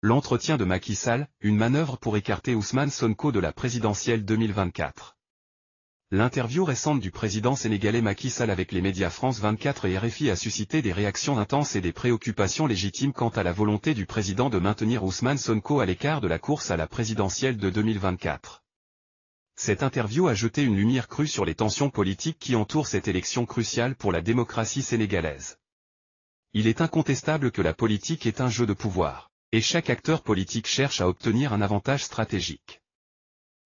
L'entretien de Macky Sall, une manœuvre pour écarter Ousmane Sonko de la présidentielle 2024. L'interview récente du président sénégalais Macky Sall avec les médias France 24 et RFI a suscité des réactions intenses et des préoccupations légitimes quant à la volonté du président de maintenir Ousmane Sonko à l'écart de la course à la présidentielle de 2024. Cette interview a jeté une lumière crue sur les tensions politiques qui entourent cette élection cruciale pour la démocratie sénégalaise. Il est incontestable que la politique est un jeu de pouvoir, et chaque acteur politique cherche à obtenir un avantage stratégique.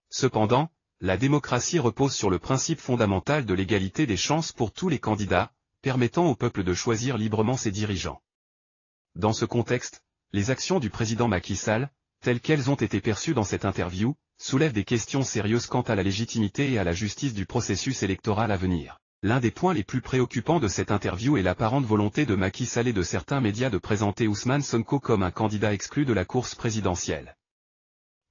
Cependant, la démocratie repose sur le principe fondamental de l'égalité des chances pour tous les candidats, permettant au peuple de choisir librement ses dirigeants. Dans ce contexte, les actions du président Macky Sall, telles qu'elles ont été perçues dans cette interview, soulèvent des questions sérieuses quant à la légitimité et à la justice du processus électoral à venir. L'un des points les plus préoccupants de cette interview est l'apparente volonté de Macky de certains médias de présenter Ousmane Sonko comme un candidat exclu de la course présidentielle.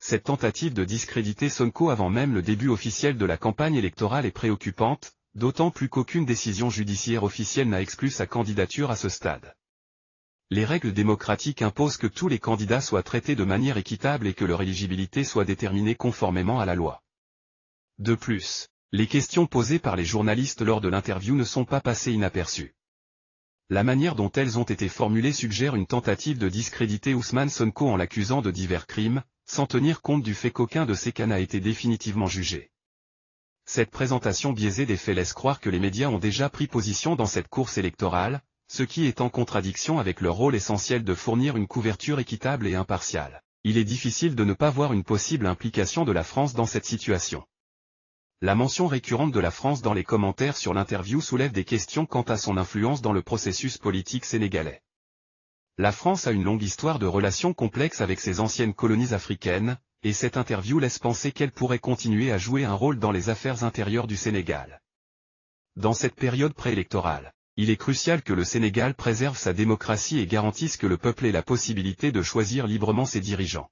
Cette tentative de discréditer Sonko avant même le début officiel de la campagne électorale est préoccupante, d'autant plus qu'aucune décision judiciaire officielle n'a exclu sa candidature à ce stade. Les règles démocratiques imposent que tous les candidats soient traités de manière équitable et que leur éligibilité soit déterminée conformément à la loi. De plus, les questions posées par les journalistes lors de l'interview ne sont pas passées inaperçues. La manière dont elles ont été formulées suggère une tentative de discréditer Ousmane Sonko en l'accusant de divers crimes, sans tenir compte du fait qu'aucun de ces cas n'a été définitivement jugé. Cette présentation biaisée des faits laisse croire que les médias ont déjà pris position dans cette course électorale, ce qui est en contradiction avec leur rôle essentiel de fournir une couverture équitable et impartiale. Il est difficile de ne pas voir une possible implication de la France dans cette situation. La mention récurrente de la France dans les commentaires sur l'interview soulève des questions quant à son influence dans le processus politique sénégalais. La France a une longue histoire de relations complexes avec ses anciennes colonies africaines, et cette interview laisse penser qu'elle pourrait continuer à jouer un rôle dans les affaires intérieures du Sénégal. Dans cette période préélectorale, il est crucial que le Sénégal préserve sa démocratie et garantisse que le peuple ait la possibilité de choisir librement ses dirigeants.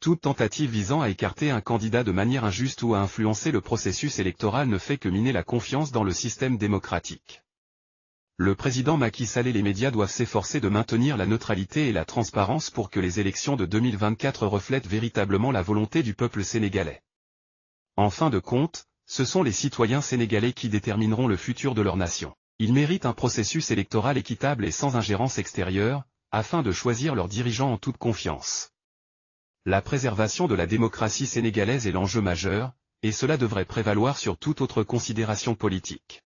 Toute tentative visant à écarter un candidat de manière injuste ou à influencer le processus électoral ne fait que miner la confiance dans le système démocratique le président Macky Sall et les médias doivent s'efforcer de maintenir la neutralité et la transparence pour que les élections de 2024 reflètent véritablement la volonté du peuple sénégalais. En fin de compte, ce sont les citoyens sénégalais qui détermineront le futur de leur nation. Ils méritent un processus électoral équitable et sans ingérence extérieure, afin de choisir leurs dirigeants en toute confiance. La préservation de la démocratie sénégalaise est l'enjeu majeur, et cela devrait prévaloir sur toute autre considération politique.